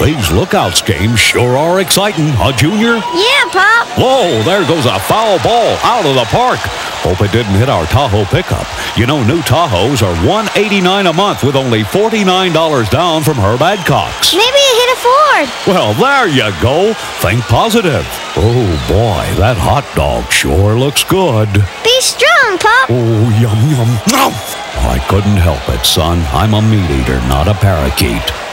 These lookouts games sure are exciting, huh, Junior? Yeah, Pop. Whoa, there goes a foul ball out of the park. Hope it didn't hit our Tahoe pickup. You know, new Tahoes are $189 a month with only $49 down from Herb Adcox. Maybe it hit a Ford. Well, there you go. Think positive. Oh, boy, that hot dog sure looks good. Be strong, Pop. Oh, yum, yum. I couldn't help it, son. I'm a meat eater, not a parakeet.